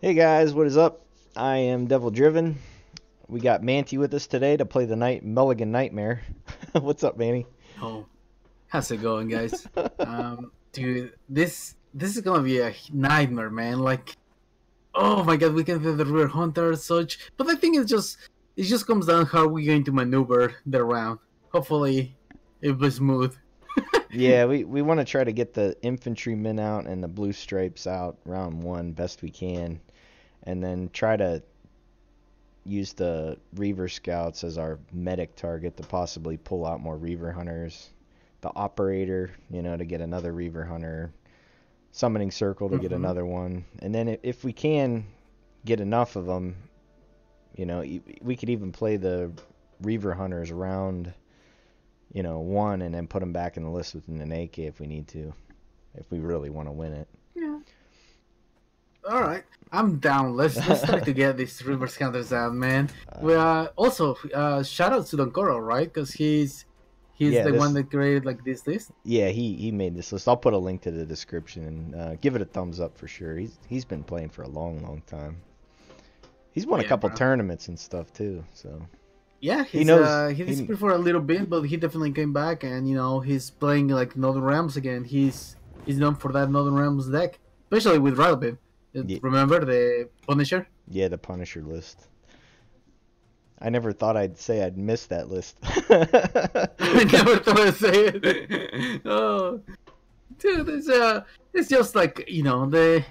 Hey guys, what is up? I am Devil Driven. We got Manty with us today to play the Night Mulligan Nightmare. What's up, Manny? Oh, how's it going, guys? um, dude, this this is gonna be a nightmare, man. Like, oh my god, we can do the rear hunter such, but I think it's just it just comes down how we're going to maneuver the round. Hopefully, it'll be smooth. yeah, we, we want to try to get the infantrymen out and the blue stripes out round one best we can, and then try to use the Reaver Scouts as our medic target to possibly pull out more Reaver Hunters. The Operator, you know, to get another Reaver Hunter. Summoning Circle to mm-hmm. get another one. And then if we can get enough of them, you know, we could even play the Reaver Hunters around, you know, one and then put them back in the list within an AK if we need to, if we really want to win it. All right, I'm down. Let's let's start to get these Reaver Scouts out, man. Uh, we are also uh, shout out to Dunkoro, right? Because he's he's yeah, the this, one that created like this list. Yeah, he he made this list. I'll put a link to the description and uh, give it a thumbs up for sure. He's he's been playing for a long, long time. He's won yeah, a couple bro. tournaments and stuff too. So yeah, he knows. Uh, he disappeared he, for a little bit, but he definitely came back, and you know he's playing like Northern Realms again. He's he's known for that Northern Realms deck, especially with Rattlebeam. Yeah. Remember the Punisher? Yeah, the Punisher list. I never thought I'd say I'd miss that list. I never thought I'd say it. Oh, dude, it's uh, it's just like you know the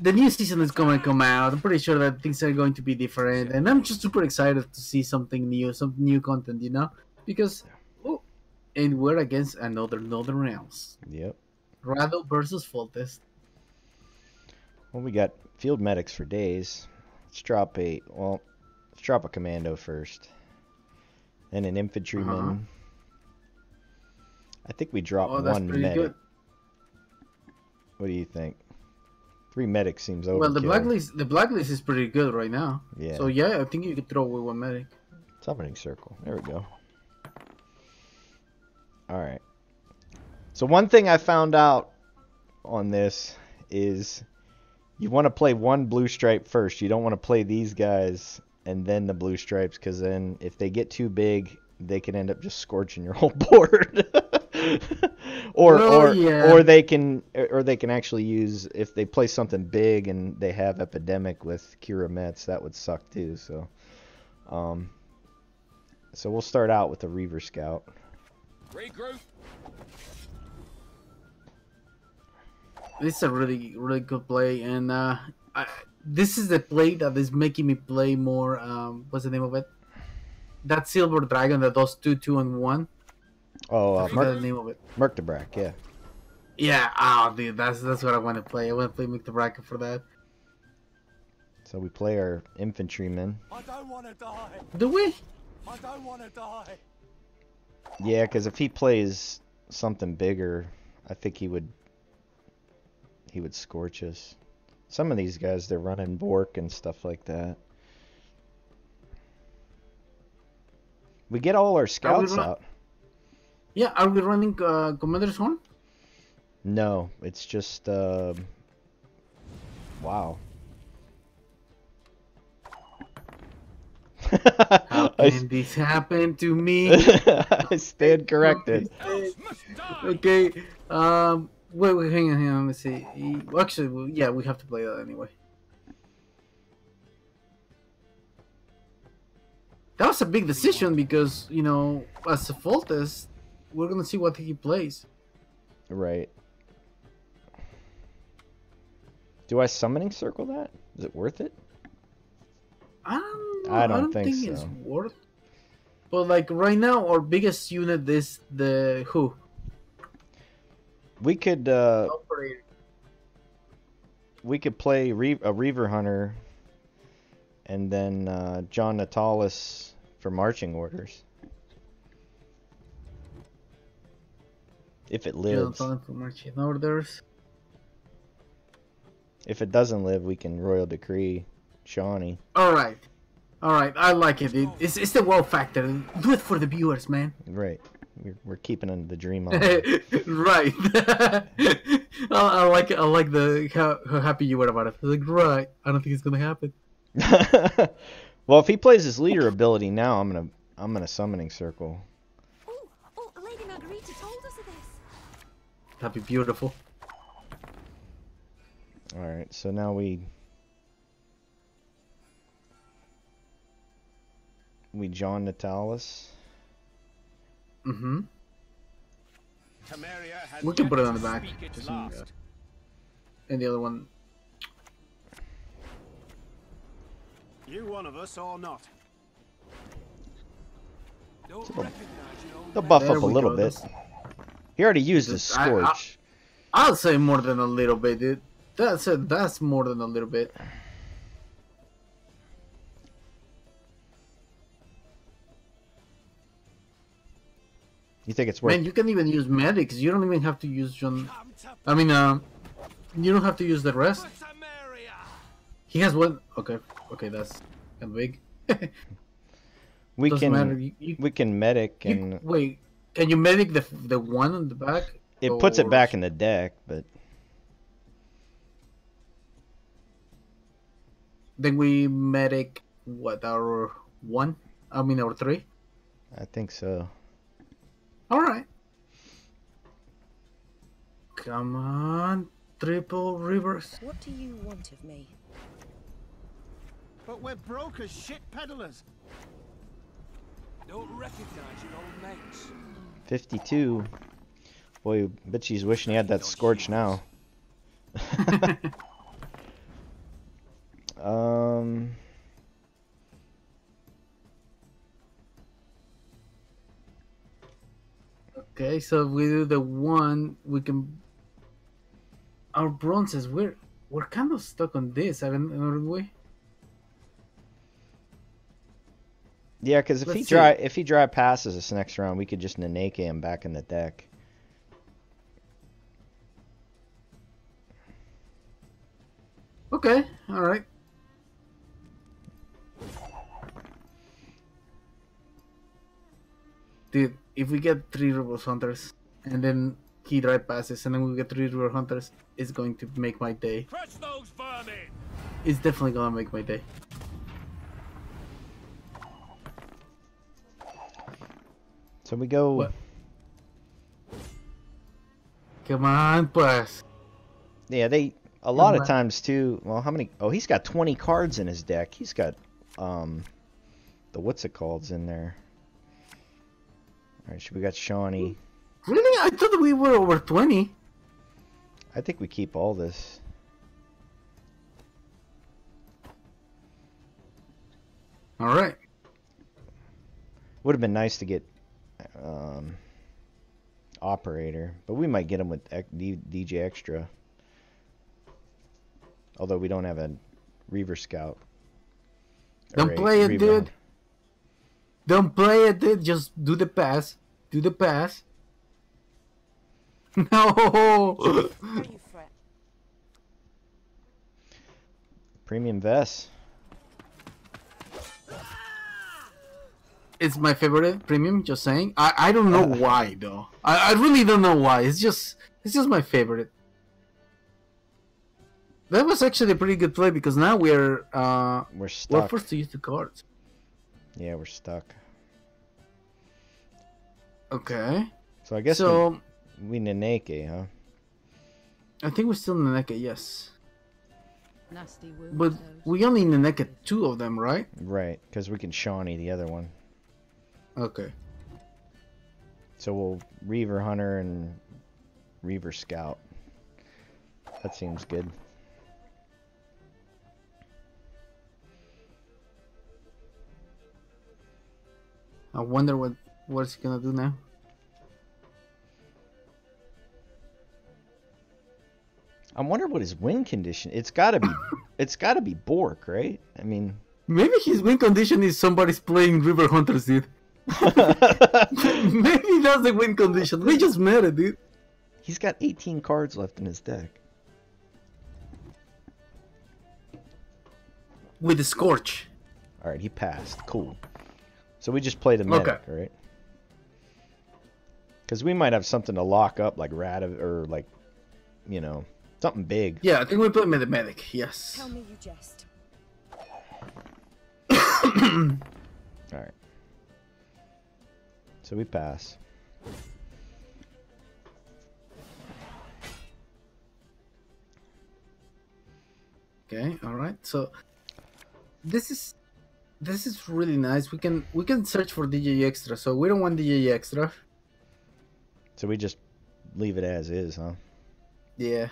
the new season is going to come out. I'm pretty sure that things are going to be different, and I'm just super excited to see something new, some new content, you know, because oh, and we're against another Northern Realms. Yep. Rado versus Foltest. Well, we got field medics for days. Let's drop a well. Let's drop a commando first, then an infantryman. Uh-huh. I think we drop oh, one medic. Good. What do you think? Three medics seems overkill. Well, the blacklist the blacklist is pretty good right now. Yeah. So yeah, I think you could throw away one medic. Summoning circle. There we go. All right. So one thing I found out on this is you want to play one blue stripe first. You don't want to play these guys and then the blue stripes because then if they get too big, they can end up just scorching your whole board. or oh, or yeah. or they can or they can actually use if they play something big and they have epidemic with Keira Metz that would suck too. So, um, so we'll start out with the Reaver Scout. Regroup. This is a really really good play, and uh, I, this is the play that is making me play more. Um, what's the name of it? That silver dragon that does two, two, and one. Oh, uh, Merc- the name of it. Myrgtabrakke, yeah. Yeah, oh, dude, that's that's what I want to play. I want to play Myrgtabrakke for that. So we play our infantrymen. I don't want to die. Do we? I don't want to die. Yeah, because if he plays something bigger, I think he would he would scorch us. Some of these guys, they're running Bork and stuff like that. We get all our scouts out. Yeah, are we running uh, Commander's Horn? No, it's just uh, wow. How can this happen to me? I stand corrected. okay. Um. Wait. Wait. Hang on. Hang on. Let's see. Actually, yeah, we have to play that anyway. That was a big decision because you know, as a Foltest, we're gonna see what he plays. Right. Do I summoning circle that? Is it worth it? I don't. I don't, I don't think, think so. it's worth. But like right now, our biggest unit is the who. We could. uh We could play Re- a Reaver Hunter, and then uh, John Natalis for marching orders. If it lives. For marching orders. If it doesn't live, we can royal decree Shani. Alright. Alright, I like it. It's, it's the wow factor. Do it for the viewers, man. Right. We're, we're keeping the dream on. right. I, I, like I like the how, how happy you were about it. like, right. I don't think it's gonna happen. well, if he plays his leader ability now, I'm gonna I'm gonna summoning circle. Oh, oh, Lady Margarita told us of this. That'd be beautiful. All right, so now we we John Natalis. Mm-hmm. We can put it on the back. And the other one. You one of us or not? They'll buff there up a little go. bit. He already used his scorch. I, will say more than a little bit, dude. That's a, that's more than a little bit. You think it's worth? Man, you can even use medics. You don't even have to use John. I mean, uh, you don't have to use the rest. He has one. Okay, okay, that's kind of big. we Doesn't can you, you, we can medic and you, wait. Can you medic the the one on the back? It or... puts it back in the deck, but then we medic what our one? I mean our three. I think so. All right. Come on, triple reverse. What do you want of me? But we're broke as shit peddlers. Don't recognize your old mates. 52. Boy, bet she's wishing he had that scorch now. um. Okay, so if we do the one, we can. Our bronzes, we're we're kind of stuck on this, aren't we? Yeah, because if Let's he dry if he dry passes this next round, we could just Nenneke him back in the deck. Okay, all right. Dude, if we get three Reaver Hunters and then he drive passes and then we get three Reaver Hunters, it's going to make my day. It's definitely gonna make my day. So we go. What? Come on, plus. Yeah, they a lot Come of on. times too. Well, how many? Oh, he's got 20 cards in his deck. He's got um the what's it called in there. All right, we got Shani. Really? I thought we were over 20. I think we keep all this. All right. Would have been nice to get um, operator, but we might get him with Dijkstra. Although we don't have a Reaver Scout. Don't play it, dude. Don't play it, dude. Just do the pass. Do the pass. No. Premium vest. It's my favorite premium. Just saying. I I don't know why though. I I really don't know why. It's just it's just my favorite. That was actually a pretty good play because now we're uh we're stuck. We're forced to use the cards. Yeah, we're stuck. Okay. So I guess so. We, we Nenneke, huh? I think we're still Nenneke, yes. Nasty wound. But we only Nenneke two of them, right? Right, because we can Shani the other one. Okay. So we'll Reaver Hunter and Reaver Scout. That seems good. I wonder what what's he gonna do now. I wonder what his win condition. It's gotta be. it's gotta be Bork, right? I mean. Maybe his win condition is somebody's playing Reaver Hunters, dude. Maybe that's the win condition. We just met it, dude. He's got 18 cards left in his deck. With the Scorch. Alright, he passed. Cool. So we just played a medic, okay. right? Because we might have something to lock up, like rat or like, you know, something big. Yeah, I think we play Medi Medic, yes. Tell me you jest. All right. So we pass. Okay, alright. So this is this is really nice. We can we can search for Dijkstra, so we don't want Dijkstra. So we just leave it as is, huh? Yeah.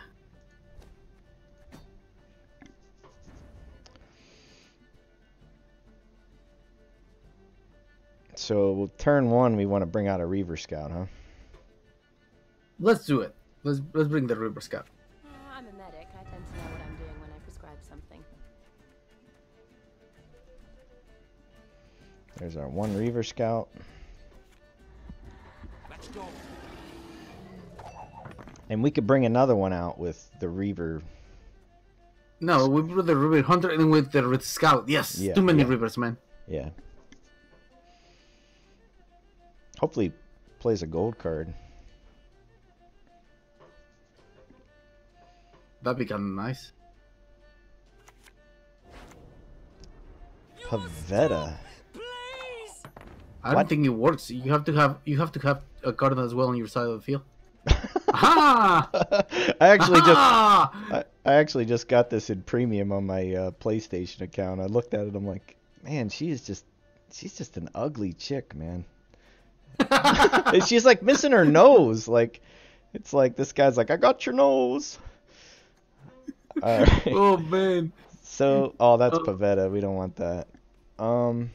So turn one, we want to bring out a Reaver Scout, huh? Let's do it. Let's let's bring the Reaver Scout. There's our one Reaver Scout. Let's go. And we could bring another one out with the Reaver. No, we brought the Reaver Hunter and with the Red Scout. Yes, Yeah, too many yeah. Reavers, man. Yeah. Hopefully plays a gold card. That'd be kind of nice. Pavetta. I don't think it works. You have to have you have to have a card as well on your side of the field. I actually just Aha! I, I actually just got this in premium on my uh, PlayStation account. I looked at it. I'm like, man, she is just she's just an ugly chick, man. She's like missing her nose. Like, it's like this guy's like, I got your nose. All right. oh man. So, oh, that's Oh. Pavetta. We don't want that. Um.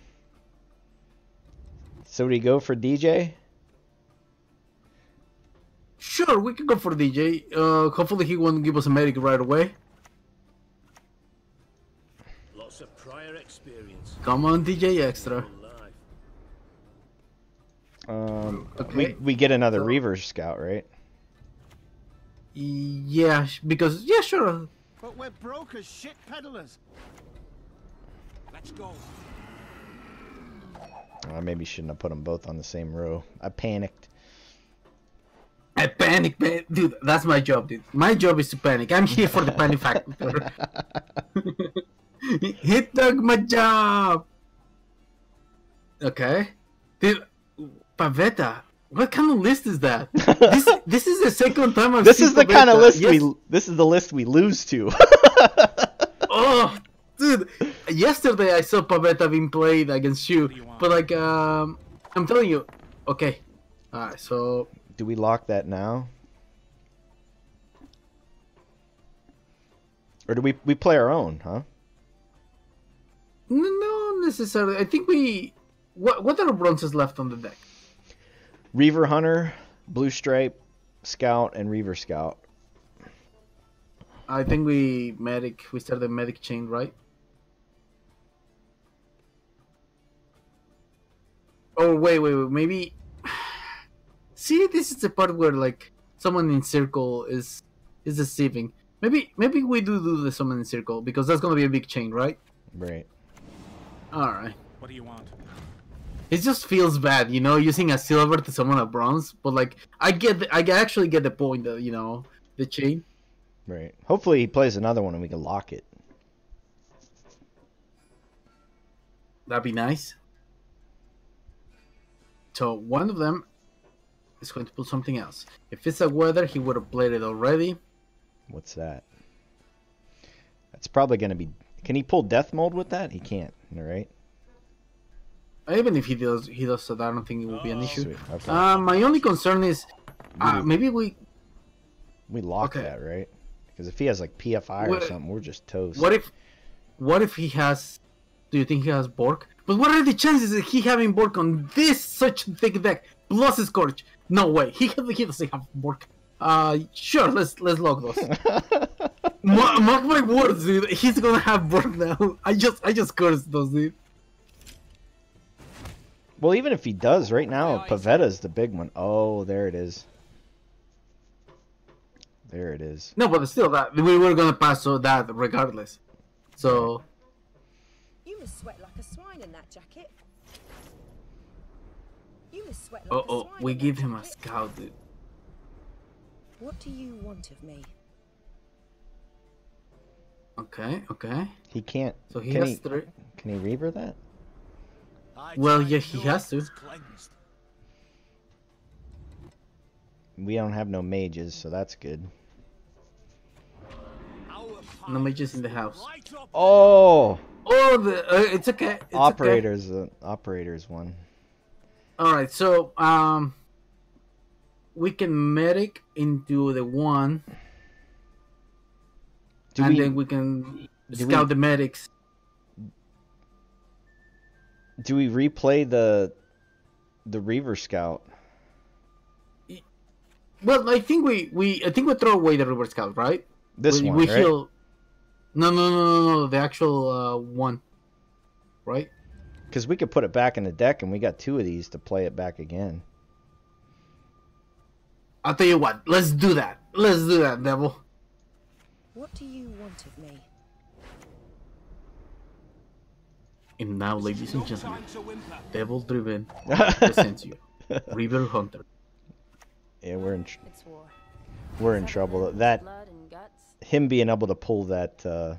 So do you go for DJ? Sure, we can go for DJ. Uh, hopefully he won't give us a medic right away. Lots of prior experience. Come on, Dijkstra. Um, Okay. we we get another So- Reaver Scout, right? Yeah, because yeah, sure. But we're broke as shit peddlers. Let's go. I maybe shouldn't have put them both on the same row. I panicked. I panic, man. Dude, that's my job, dude. My job is to panic. I'm here for the panic factor. he took my job. Okay, dude. Pavetta, what kind of list is that? This this is the second time I've seen This is the kind of list Yes- we. This is the list we lose to. Oh, dude! Yesterday I saw Pavetta being played against you, do you want? but like, um, I'm telling you, okay. Alright, so Do we lock that now? Or do we we play our own, huh? no, not necessarily. I think we. What what are bronzes left on the deck? Reaver Hunter, Blue Stripe, Scout, and Reaver Scout. I think we medic. We start the medic chain, right? Oh wait, wait, wait. Maybe. See, this is the part where like summoning circle is is deceiving. Maybe maybe we do do the summoning circle because that's gonna be a big chain, right? Right. All right. What do you want? It just feels bad, you know, using a silver to summon a bronze. But like, I get, the, I actually get the point. That, you know, the chain. Right. Hopefully he plays another one and we can lock it. That'd be nice. So one of them is going to pull something else. If it's a weather, he would have played it already. What's that? That's probably going to be. Can he pull Death Mold with that? He can't. All right. Even if he does, he does that. I don't think it will be an issue. Sweet. Okay. Uh, my only concern is, uh, maybe we. we lock okay. that, right? Because if he has like PFI or something, we're just toast. What if, what if he has? Do you think he has Bork? But what are the chances of he having Bork on this such thick deck plus Scorch? No way. He he doesn't have Bork. Uh, sure. Let's let's log those. Ma- mark my words, dude. He's gonna have Bork now. I just I just cursed those, dude. well, even if he does, right now Yeah, I- Pavetta's the big one. Oh, there it is. There it is. No, but still, that we were gonna pass so that regardless. So You must sweat like a swine in that jacket. You must sweat like Oh, a oh, swine we in give that him a jacket. scout, dude. What do you want of me? Okay, okay. He can't. So he can has he, three. Can he reaver that? Well, yeah, he has to. We don't have no mages, so that's good. No mages in the house. Oh, Oh, the uh, it's okay. It's Okay. operators, uh, operators one. All right, so um, we can medic into the one, Do and we then we can scout we- the medics. do we replay the the Reaver Scout? Well, I think we we I think we throw away the Reaver scout, right? This we, one, we right? heal. No, no, no, no, no. The actual uh, one, right? Because we could put it back in the deck, and we got two of these to play it back again. I'll tell you what. Let's do that. Let's do that, devil. What do you want of me? And now, ladies and gentlemen, time to whimper. Devil Driven presents you Reaver Hunter. yeah, we're in tr- It's war. we're in trouble. That Blood and guts. Him being able to pull that uh,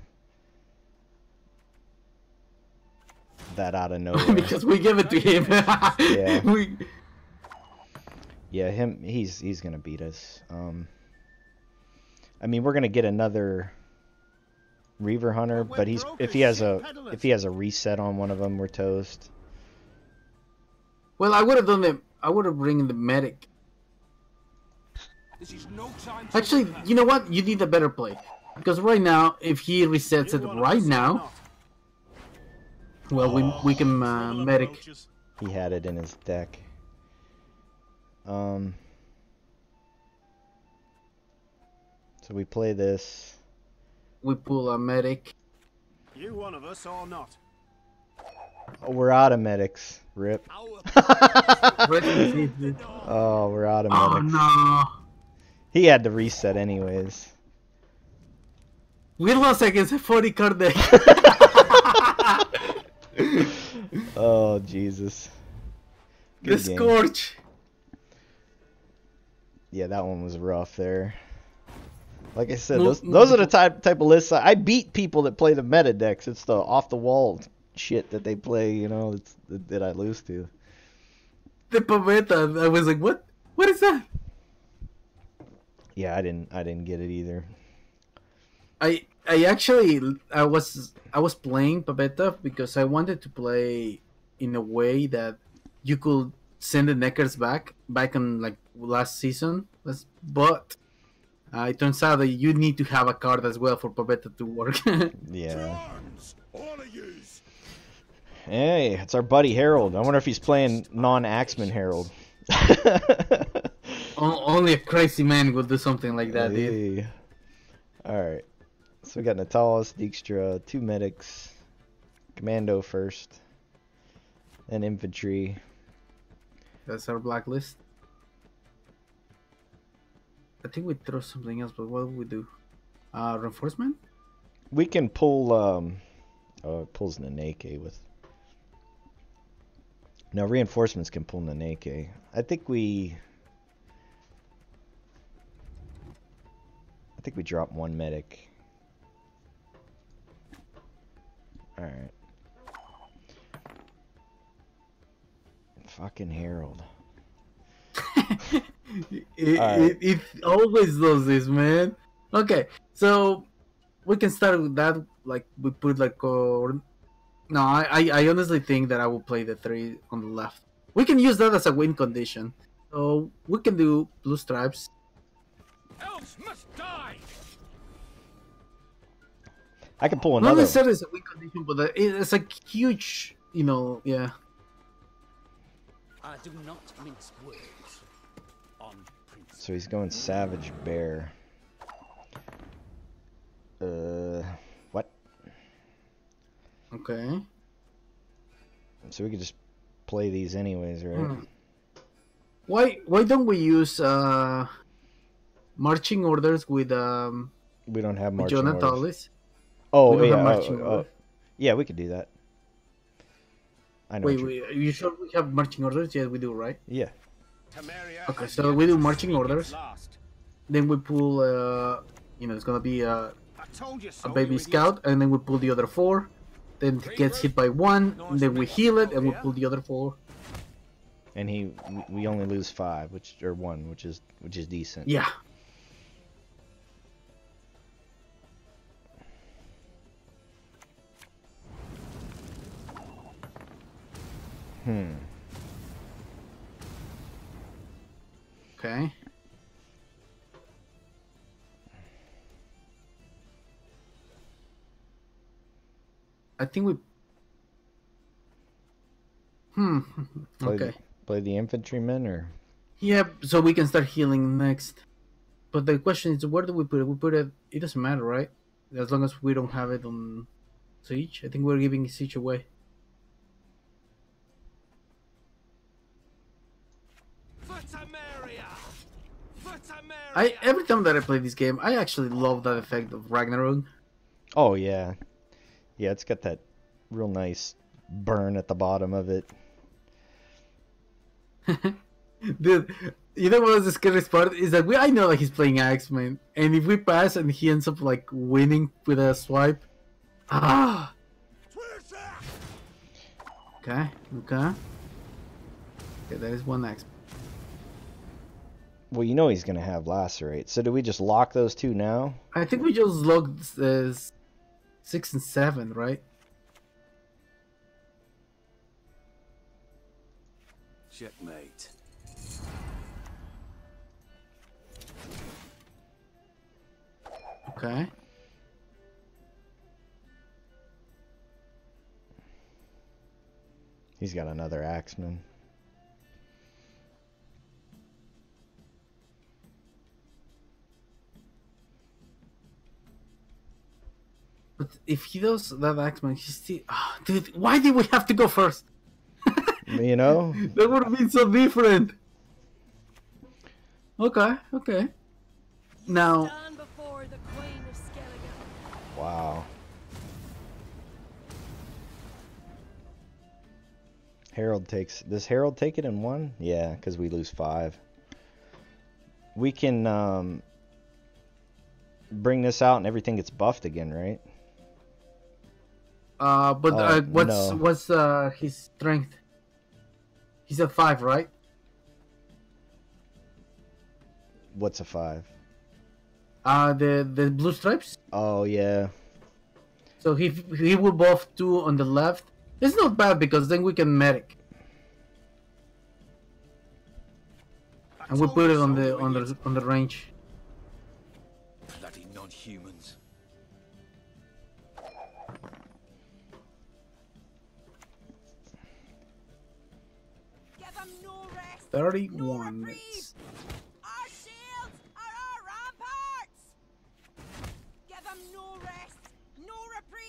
that out of nowhere. because we give it to him. Yeah. We, Yeah, him he's he's gonna beat us. Um I mean we're gonna get another Reaver Hunter, But he's if he has a if he has a reset on one of them, we're toast. well, I would have done the. I would have bring the medic. This is no time to Actually, you know what? You need a better play. Because right now, if he resets it right now, not? well, we we can uh, medic. He had it in his deck. Um So we play this. We pull a medic. You one of us or not? Oh, we're out of medics. Rip. Oh, we're out of Oh medics. no! He had to reset anyways. We lost against a 40 card deck. Oh Jesus. the game. Scorch. Yeah, that one was rough there. Like I said, those those are the type type of lists I, I beat people that play the meta decks. It's the off the wall shit that they play, you know, that, that I lose to. The Pavetta. I was like, what? What is that? Yeah, I didn't I didn't get it either. I I actually I was I was playing Pavetta because I wanted to play in a way that you could send the neckers back back in like last season. But uh, it turns out that you need to have a card as well for Pavetta to work. Yeah. arms, all of yous. Hey, it's our buddy Harald. I wonder if he's playing non-Axeman Harald. Only a crazy man would do something like that, dude. All right. So we got Natalis, Dijkstra, two medics, commando first, then infantry. That's our blacklist. I think we throw something else, but what would we do? Uh, reinforcement? We can pull. Um, oh, it pulls Nenneke with. No, reinforcements can pull Nenneke. I think we. Think we drop one medic. All right. Fucking Harald. it, Alright. it, it always does this, man. Okay, so we can start with that. Like we put like or no, I I honestly think that I will play the three on the left. We can use that as a win condition. So we can do blue stripes. Elves must die. I can pull another. Not another. necessarily as a win condition, but it- it's a huge, you know, yeah. I do not mince words. On. So he's going Savage Bear. Uh, what? Okay. So we could just play these anyways, right? Hmm. Why why don't we use uh marching orders with um We don't have marching orders. Jonathan Oh We yeah, oh, oh, yeah, we could do that. I know. Wait, you- wait, are you sure we have marching orders? Yes, we do, right? Yeah. Okay, so we do marching orders. Then we pull, uh, you know, it's gonna be uh, you so, a baby scout, and then we pull the other four. Then it gets hit by one, and then we heal it, and we pull the other four. And he, we- we only lose five, which or one, which is which is decent. Yeah. Hmm. Okay. I think we. Hmm. Play Okay. The, play the infantrymen or Yep. So we can start healing next. But the question is, where do we put it? We put it. It doesn't matter, right? As long as we don't have it on siege. I think we're giving siege away. For Temeria! For Temeria! I every time that I play this game, I actually love that effect of Ragnarok. Oh yeah, yeah. It's got that real nice burn at the bottom of it. Dude, you know what was the scariest part is that we I know that he's playing Axeman, and if we pass and he ends up like winning with a swipe, ah. Okay, okay. Okay, that is one X. Well, you know he's gonna have lacerate. So do we just lock those two now? I think we just logged uh, six and seven, right? Checkmate. Okay. He's got another axeman. But if he does that Axeman, he's still. ah, dude, why did we have to go first? You know, That would have been so different. Okay, okay. Now, Stand before the Queen of Skellige. wow. Harald takes. Does Harald take it in one? Yeah, because we lose five. We can um, bring this out and everything gets buffed again, right? Uh, but Oh, uh, what's no. what's uh his strength? He's a five, right? What's a five? Uh, the the blue stripes. Oh yeah. So he he will buff two on the left. It's not bad because then we can medic, and we put it on the on the on the range. Bloody non-humans. 31. No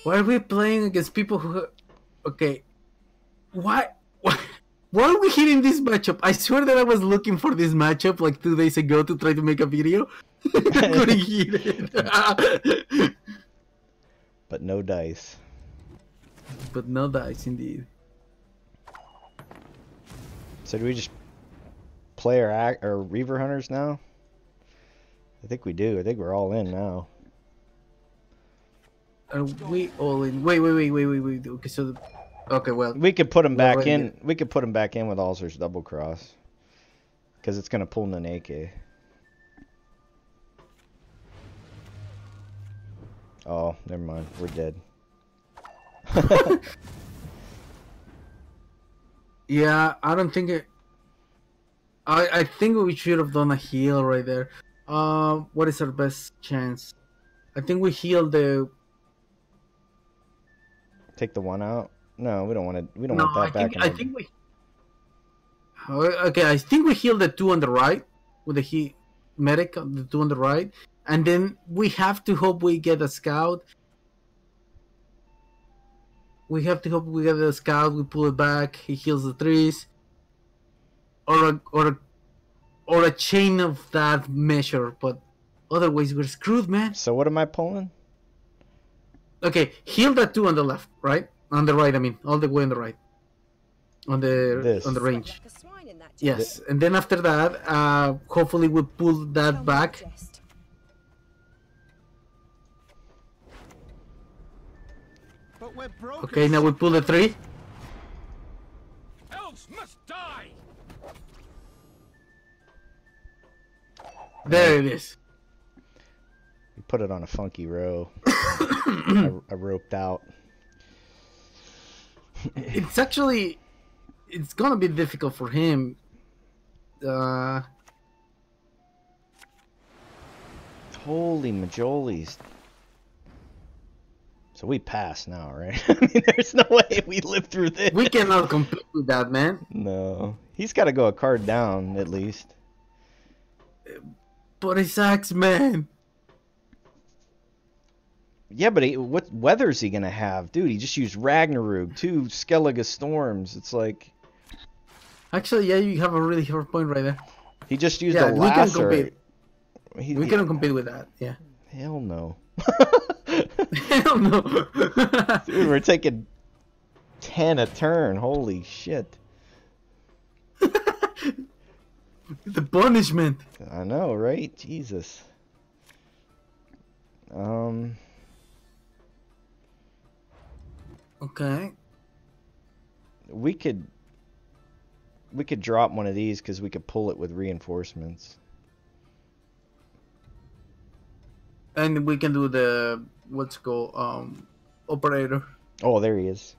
Why are we playing against people who... Okay. Why... Why are we hitting this matchup? I swear that I was looking for this matchup like two days ago to try to make a video. couldn't hit it. but no dice. But no dice, indeed. So do we just play our ac- our Reaver Hunters now? I think we do. I think we're all in now. Are we all in? Wait, wait, wait, wait, wait, wait. Okay, so, okay, well, We could put them back in. We could put them back in with Alzur's double cross. Because it's gonna pull Nenneke. Oh, never mind. We're dead. yeah, I don't think it. I I think we should have done a heal right there. Uh, what is our best chance? I think we heal the. Take the one out. No, we don't want to. We don't No, want that I back. think in I think we. Uh, Okay, I think we heal the two on the right with the he medic, the two on the right, and then we have to hope we get a scout. We have to hope we get a scout. We pull it back. He heals the trees, or a or a, or a chain of that measure. But otherwise, we're screwed, man. So what am I pulling? Okay, heal that two on the left, right? On the right, I mean, all the way on the right. on the This. on the range. Like a swine in that Yes, and then after that, uh, hopefully we pull that me back. But we're. Okay, now we pull the three. There it is. We put it on a funky row. I, I roped out. It's actually, it's gonna be difficult for him. Uh, Holy majolies. So we pass now, right? I mean, there's no way we live through this. we cannot compete with that, man. No. He's got to go a card down, at least. But it's Axeman. Yeah, but he, what weather's he going to have? Dude, he just used Ragnarok, two Skellige Storms. It's like, Actually, yeah, you have a really hard point right there. he just used Yeah, a we can compete. He, We cannot compete with that. Yeah. Hell no. Hell no. Dude, we're taking 10 a turn. Holy shit. The punishment. I know, right? Jesus. Um, Okay. we could we could drop one of these because we could pull it with reinforcements. And we can do the what's it called um operator. Oh, there he is.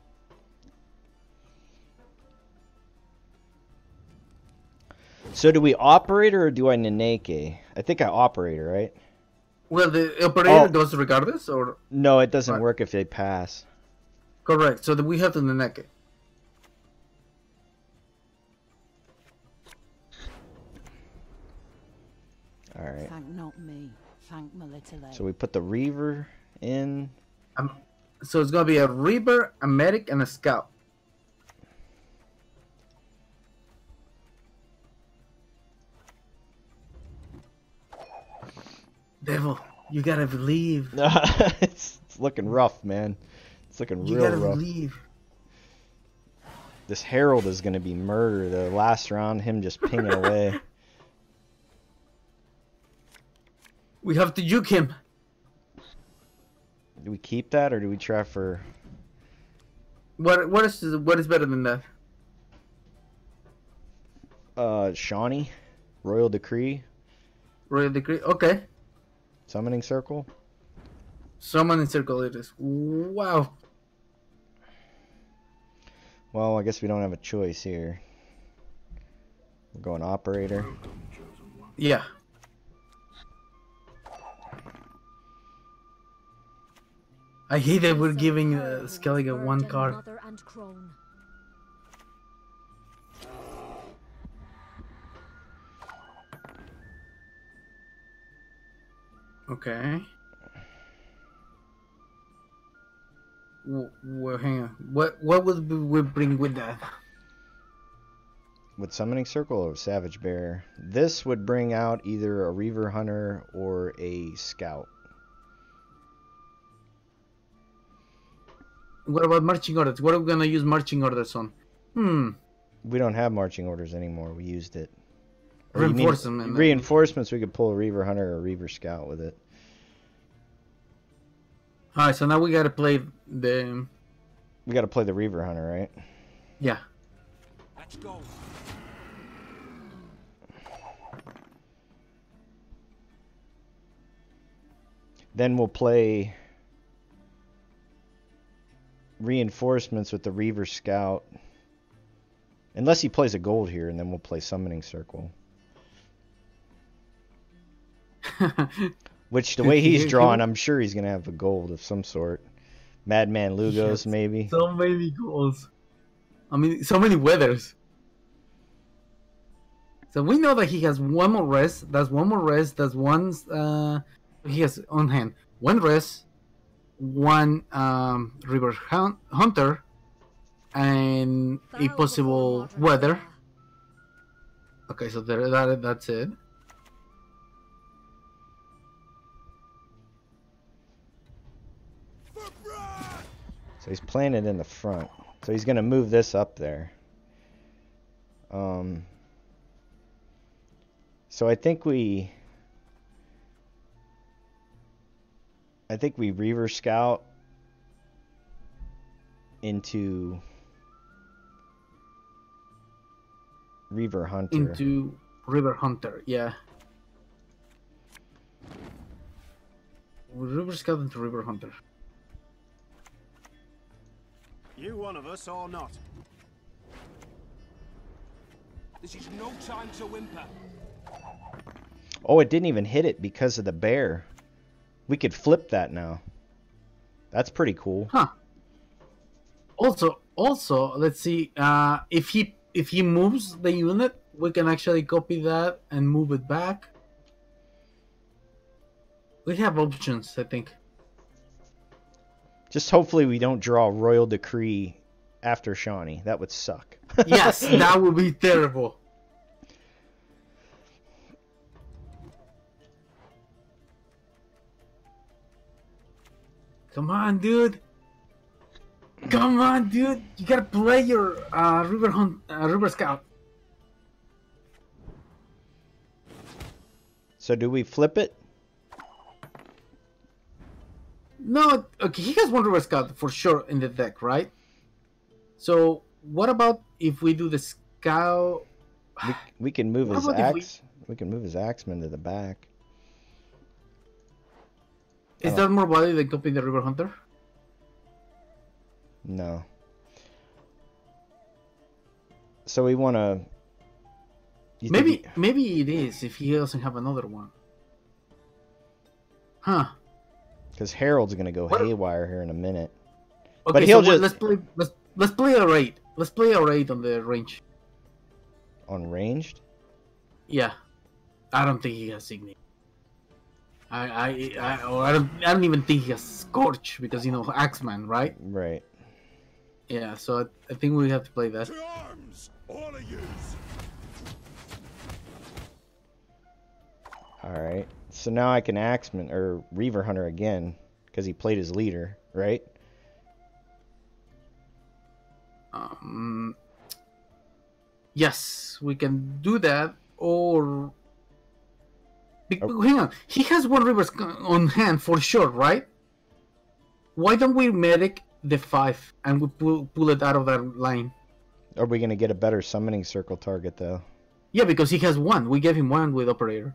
So do we operator or do I Nenneke? I think I operator, right? Well, the operator Oh. goes regardless, or No, it doesn't Right. work if they pass. correct. So that we have to neck it. All right. Thank not me. Thank my little So we put the Reaver in. Um, so it's gonna be a Reaver, a medic, and a scout. You gotta believe. it's, it's looking rough, man. It's looking You real gotta rough. believe. This Herald is going to be murder. The last round, him just pinging away. We have to juke him. Do we keep that or do we try for? What what is what is better than that? Uh, Shani, Royal Decree, Royal decree. Okay. Summoning Circle. Summoning circle it is. Wow. Well, I guess we don't have a choice here. We're going Operator. Yeah. I hate that we're giving uh, Skellige one card. Okay. Well, hang on. What what would we we bring with that? With Summoning Circle or Savage Bear. This would bring out either a Reaver Hunter or a Scout. What about marching orders? What are we gonna use marching orders on? Hmm. We don't have marching orders anymore. We used it. Or you mean- Reinforcement. Reinforcements. We could pull a Reaver Hunter or a Reaver Scout with it. All right. So now we gotta play the um, We got to play the Reaver Hunter, right? yeah. Let's go. Then we'll play reinforcements with the Reaver Scout. Unless he plays a gold here, and then we'll play Summoning Circle. Which, the way he's drawn, I'm sure he's going to have a gold of some sort. Madman Lugos, Yes. maybe. so many goals. I mean, so many weathers. So we know that he has one more rest. That's one more rest. That's one. Uh, he has on hand one rest, one um, river hunt, hunter, and a possible weather. Okay, so there, that that's it. So he's it in the front. So he's going to move this up there. Um, so I think we, I think we Reaver Scout into Reaver Hunter. Into Reaver Hunter, yeah. Reaver Scout into Reaver Hunter. You one of us or not? This is no time to whimper. Oh, it didn't even hit it because of the bear. We could flip that now. That's pretty cool. Huh. Also, also, let's see. Uh, if he if he moves the unit, we can actually copy that and move it back. We have options, I think. Just hopefully we don't draw Royal Decree after Shani. That would suck. Yes, that would be terrible. Come on, dude. Come on, dude. You gotta play your uh, Reaver Hunt, uh, Reaver Scout. So do we flip it? No, okay, he has one Reaver Scout for sure in the deck, right? So what about if we do the Scout? We, we can move What his if we- axe. We... can move his axeman to the back. Is Oh. that more value than copying the Reaver Hunter? No. So we want to. Maybe, maybe it is if he doesn't have another one. Huh. Because Harald's gonna go What- haywire here in a minute. Okay, But he'll so just- let's play. Let's let's play a raid. Let's play a raid on the range. On ranged? Yeah, I don't think he has Signy. I I I, or I don't I don't even think he has Scorch because you know Axeman, right? Right. Yeah, so I, I think we have to play that. To arms, all of yous. All right. So now I can axeman or Reaver Hunter again because he played his leader, right? Um, yes, we can do that. Or Be- Oh. hang on, he has one sc- on hand for sure, right? Why don't we medic the five and we pull pull it out of that line? Are we gonna get a better summoning circle target though? Yeah, because he has one. We gave him one with operator.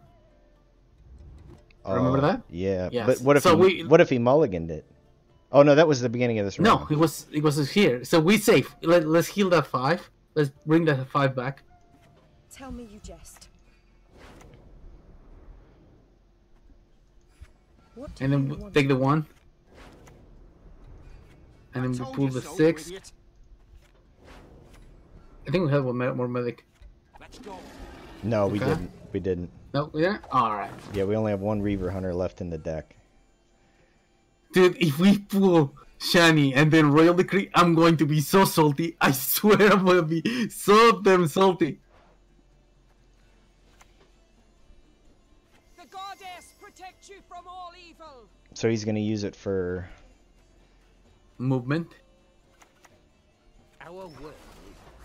Remember Oh, that? Yeah. Yes. But what if So he, we- what if he mulliganed it? Oh no, that was the beginning of this round. No, it was it was here. So we safe. Let, let's heal that five. Let's bring that five back. Tell me you jest. What And then we'll take the one. And then we pull the so, six. idiot. I think we have one more medic. Let's go. No, we didn't. We didn't. No, yeah. All right, Yeah, we only have one Reaver Hunter left in the deck. dude. If we pull Shani and then Royal Decree, I'm going to be so salty. I swear, I'm gonna be so damn salty. The goddess protect you from all evil. So he's gonna use it for Movement. Our world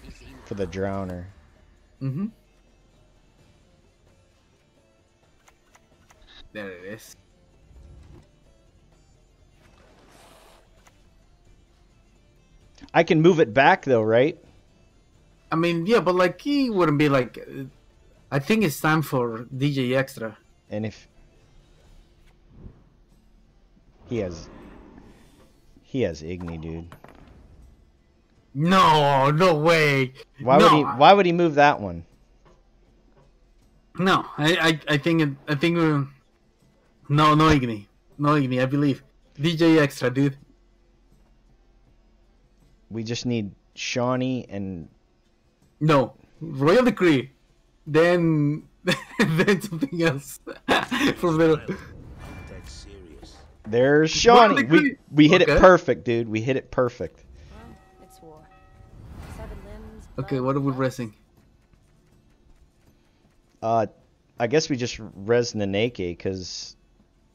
is in for the Drowner. Mm-hmm. There it is. I can move it back though, right? I mean, yeah, but like he wouldn't be like. I think it's time for Dijkstra. And if he has he has Igni, dude. No, no way. Why no, would he why would he move that one? No, I, I, I think, it, I think, no, no Igni, no Igni. I believe Dijkstra, dude. We just need Shani and No, Royal Decree, then, then something else from the. dead serious. there's Shani. We we hit it perfect, dude. We hit it perfect. Well, it's war. Seven limbs. Okay, what are we guts. pressing? Uh I guess we just res Nenneke because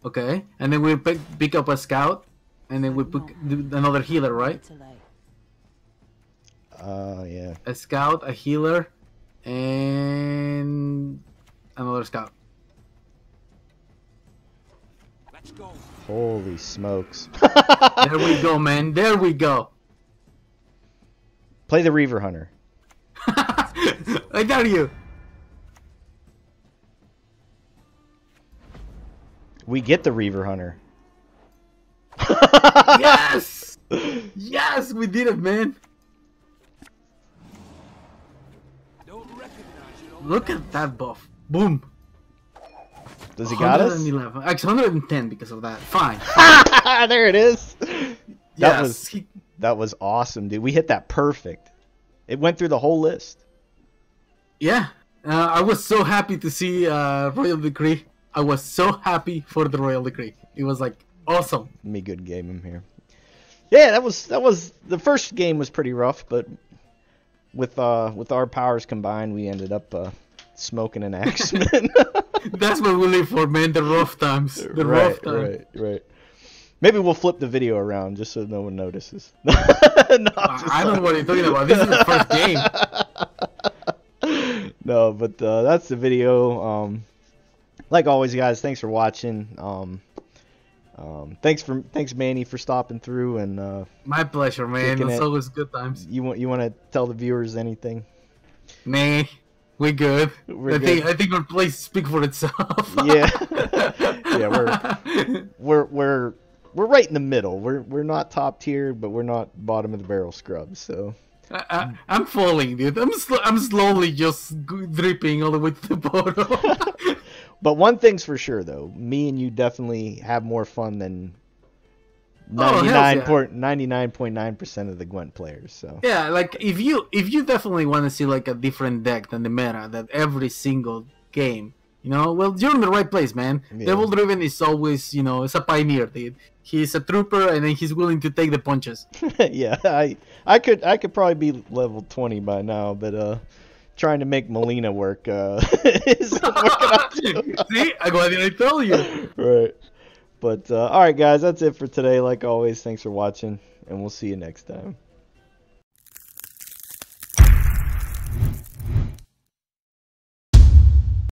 Okay, and then we pick, pick up a scout, and then we pick another healer, right? Tonight. uh yeah. A scout, a healer, And another scout. Let's go. Holy smokes. There we go, man. There we go. Play the Reaver Hunter. I tell you. We get the Reaver Hunter. Yes! yes, we did it, man. Don't recognize you. don't Look at that buff. Boom. Does he got us? 111. Actually, 110 because of that. Fine. there it is. That yes. was he- that was awesome, dude. We hit that perfect. It went through the whole list. yeah. Uh, I was so happy to see uh, Royal Decree. I was so happy for the Royal Decree. It was like awesome. Me good game him here. Yeah, that was that was the first game was pretty rough, but with uh with our powers combined, we ended up uh, smoking an axeman. That's what we live for, man. The rough times. The right, rough times. right, right. Maybe we'll flip the video around just so no one notices. no, I don't know what you're talking about. This is the first game. no, but uh, that's the video. Um, like always, guys, thanks for watching. Um, um, thanks for thanks Manny for stopping through, and uh, My pleasure, man. It's it. always good times. you want you want to tell the viewers anything? Nah, we good. We're I think good. I think our place speak for itself. Yeah. Yeah, we're- We're we're we're right in the middle. We're we're not top tier, but we're not bottom of the barrel scrubs. So I, I'm falling, dude. I'm sl- I'm slowly just dripping all the way to the bottom. But one thing's for sure, though, me and you definitely have more fun than Oh, hells yeah. 99.9 percent of the Gwent players. So yeah, like if you if you definitely want to see like a different deck than the meta that every single game, you know, well you're in the right place, man. Yeah. Devil Driven is always, you know, it's a pioneer, dude. He's a trooper and then he's willing to take the punches. yeah, I I could I could probably be level 20 by now, but uh, trying to make Molina work uh, isn't working out too See, I why did I tell you? right. But uh, all right, guys, that's it for today. Like always, thanks for watching, and we'll see you next time.